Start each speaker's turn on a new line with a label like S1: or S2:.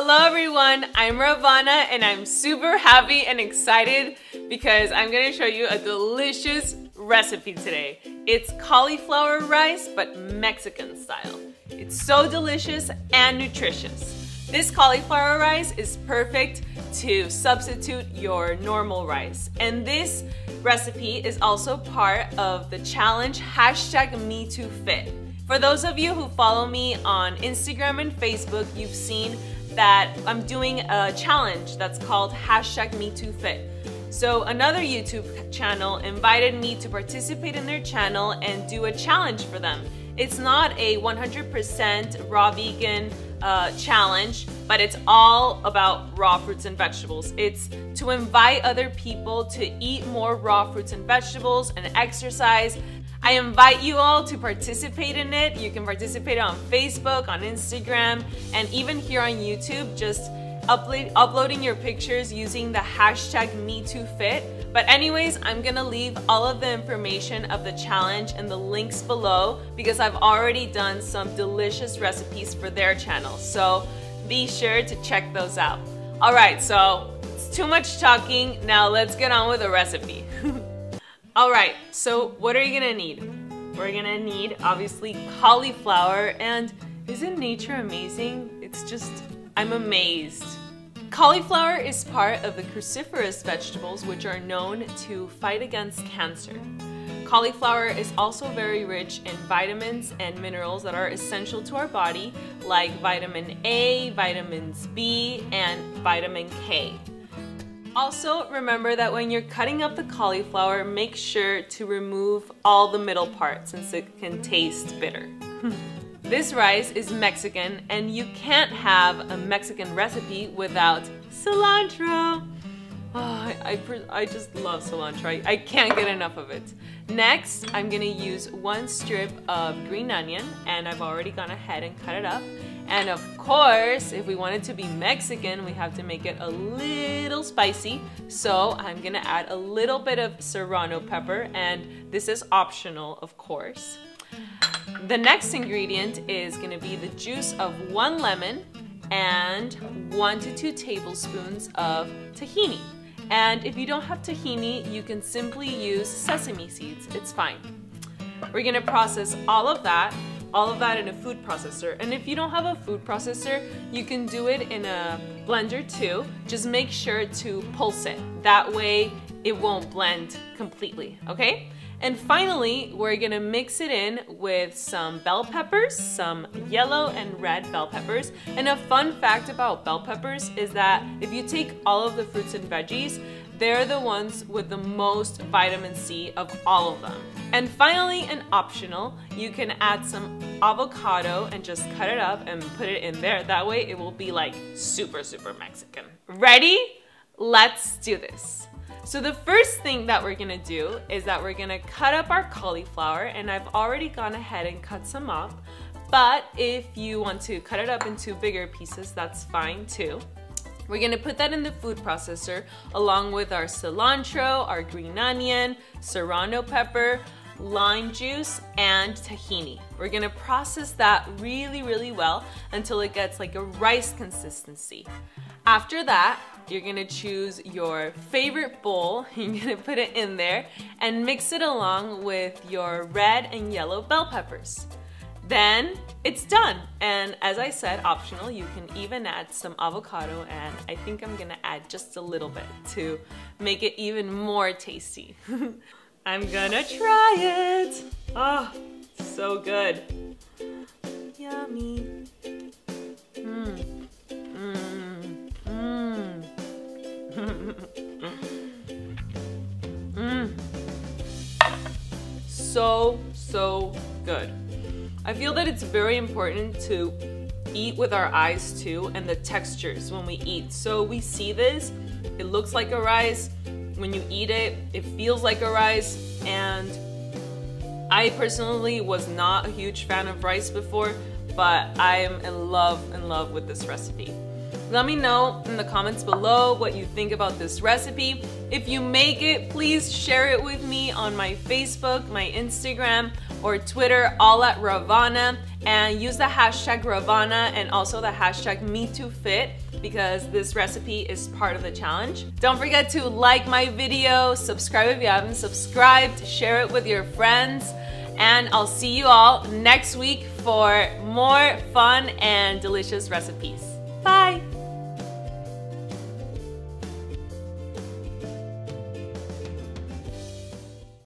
S1: Hello everyone, I'm Rawvana and I'm super happy and excited because I'm gonna show you a delicious recipe today. It's cauliflower rice but Mexican style. It's so delicious and nutritious. This cauliflower rice is perfect to substitute your normal rice. And this recipe is also part of the challenge hashtag MeTooFit. For those of you who follow me on Instagram and Facebook, you've seen that I'm doing a challenge that's called hashtag MeTooFit. So another YouTube channel invited me to participate in their channel and do a challenge for them. It's not a 100% raw vegan uh, challenge, but it's all about raw fruits and vegetables. It's to invite other people to eat more raw fruits and vegetables and exercise I invite you all to participate in it. You can participate on Facebook, on Instagram, and even here on YouTube, just upload, uploading your pictures using the hashtag MeTooFit. But anyways, I'm gonna leave all of the information of the challenge and the links below because I've already done some delicious recipes for their channel. So be sure to check those out. All right, so it's too much talking. Now let's get on with the recipe. All right, so what are you gonna need? We're gonna need, obviously, cauliflower, and isn't nature amazing? It's just, I'm amazed. Cauliflower is part of the cruciferous vegetables which are known to fight against cancer. Cauliflower is also very rich in vitamins and minerals that are essential to our body, like vitamin A, vitamins B, and vitamin K. Also, remember that when you're cutting up the cauliflower, make sure to remove all the middle part since it can taste bitter. this rice is Mexican and you can't have a Mexican recipe without cilantro. Oh, I, I, I, just love cilantro. I, I can't get enough of it. Next, I'm gonna use one strip of green onion and I've already gone ahead and cut it up. And of course, if we want it to be Mexican, we have to make it a little spicy. So I'm gonna add a little bit of serrano pepper and this is optional, of course. The next ingredient is gonna be the juice of one lemon and one to two tablespoons of tahini. And if you don't have tahini, you can simply use sesame seeds, it's fine. We're gonna process all of that all of that in a food processor. And if you don't have a food processor, you can do it in a blender too. Just make sure to pulse it. That way it won't blend completely, okay? And finally, we're gonna mix it in with some bell peppers, some yellow and red bell peppers. And a fun fact about bell peppers is that if you take all of the fruits and veggies, they're the ones with the most vitamin C of all of them. And finally, an optional, you can add some avocado and just cut it up and put it in there. That way it will be like super, super Mexican. Ready? Let's do this. So the first thing that we're gonna do is that we're gonna cut up our cauliflower and I've already gone ahead and cut some up. But if you want to cut it up into bigger pieces, that's fine too. We're gonna put that in the food processor along with our cilantro, our green onion, serrano pepper, lime juice, and tahini. We're gonna process that really, really well until it gets like a rice consistency. After that, you're gonna choose your favorite bowl, you're gonna put it in there and mix it along with your red and yellow bell peppers. Then it's done. And as I said, optional, you can even add some avocado and I think I'm gonna add just a little bit to make it even more tasty. I'm gonna try it. Oh, so good. Yummy. Mmm. Mmm. Mmm. Mmm. So, so good. I feel that it's very important to eat with our eyes too and the textures when we eat. So we see this, it looks like a rice. When you eat it, it feels like a rice. And I personally was not a huge fan of rice before, but I am in love, in love with this recipe. Let me know in the comments below what you think about this recipe. If you make it, please share it with me on my Facebook, my Instagram, or Twitter, all at Rawvana, and use the hashtag Rawvana and also the hashtag MeTooFit because this recipe is part of the challenge. Don't forget to like my video, subscribe if you haven't subscribed, share it with your friends, and I'll see you all next week for more fun and delicious recipes. Bye!